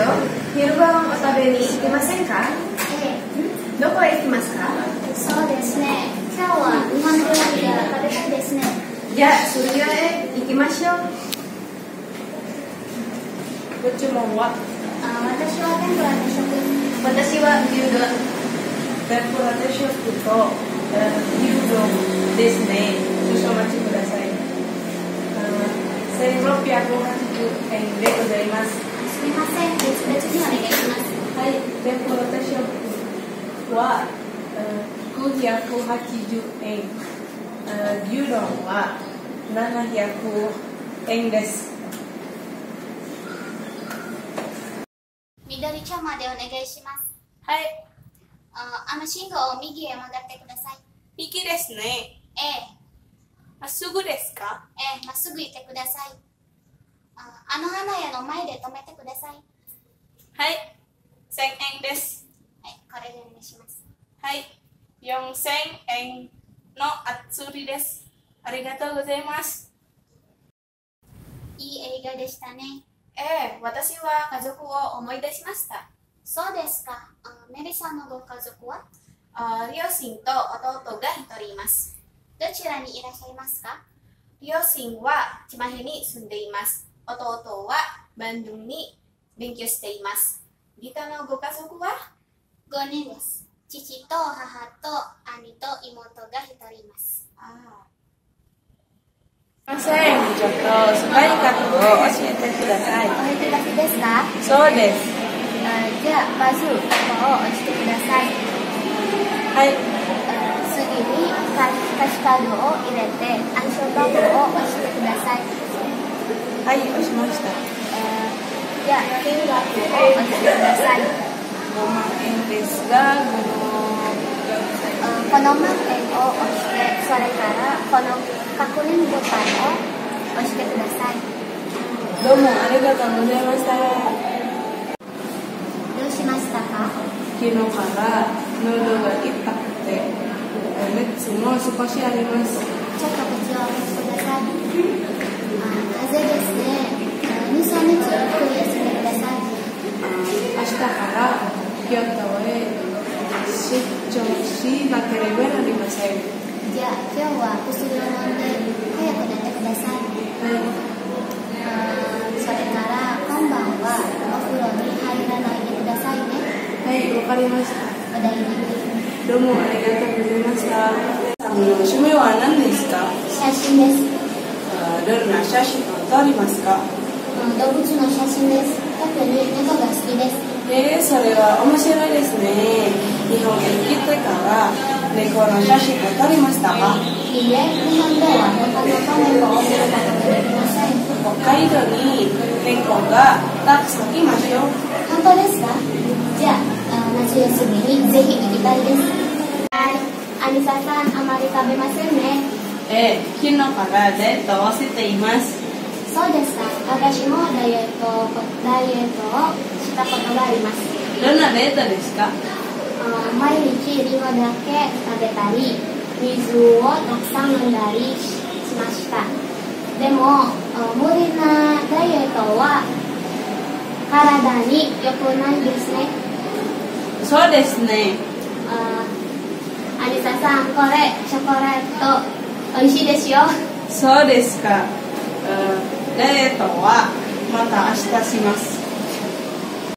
よ昼晩お食べに行きませんか？えどこへ行きますか？え、そうですね。今日は日本料理が食べたいですね。じゃあそれへ行きましょうご注文はあ私は天ぷら定食。私は牛丼天ぷら定食と、えー牛丼ですね。少々お待ちください。あー1680円でございます。すみません。別々にお願いします。はい、天ぷら定食は、えー980円。えー牛丼は700円です。緑茶までお願いします。はい、ああの信号を右へ曲がってください。右ですね。ええ、あ、すぐですか？ええ、まっすぐ行ってください。ああの花屋の前で止めてください。はい、1000円です。はい、これでお願いします。はい、4000円のあつりです。ありがとうございます。いい映画でしたね。ええ私は家族を思い出しましたそうですか。あメリさんのご家族は？あ両親と弟が一人いますどちらにいらっしゃいますか？両親は千葉県に住んでいます弟はバンドンに勉強していますギターのご家族は ?5 人です。父と母と兄と妹が1人います。あすいません、ちょっとスパイ角を教えてください。お引き出しですか？そうです。あじゃあ、まず、ここを押してください。はい、あ次にキャッシュカードを入れて、暗証番号を押してください。はい、押しました？あじゃあ、金額を押してください。5万円ですが、この、あこのマークを押して、それからこの確認ボタンを押してください。どうもありがとうございました。どうしましたか？昨日から喉が痛くて、熱も少しあります。ちょっと口を開けてください。あ風邪ですね。あ2、3日ゆっくり休ください。明日から京都へ出張しなければなりません。じゃあ今日は薬を飲んで早く寝てください。はい、あそれから今晩はお風呂に入らないでくださいね。はい、わかりました。どうもありがとうございました。あの趣味は何ですか？写真です。あどんな写真を撮りますか？うん動物の写真です。特に猫が好きです。えー、それは面白いですね。日本へ来てから猫の写真を撮りましたか？いいえ、日本では他の猫を見ることができません。北海道に猫がたくさんいましょう。本当ですか？じゃあ、あ夏休みにぜひ行きたいです。はい。アニサさん、あまり食べませんね。えー、昨日からデートをしています。そうですか。私もダイエット、ダイエットをしたことがあります。どんなデートですか？あ毎日リンゴだけ食べたり、水をたくさん飲んだりししました。でも、あ無理なダイエットは体に良くないですね。そうですね。あアリサさん、これ、チョコレート、美味しいですよ。そうですか。うんダイエットはまた明日します。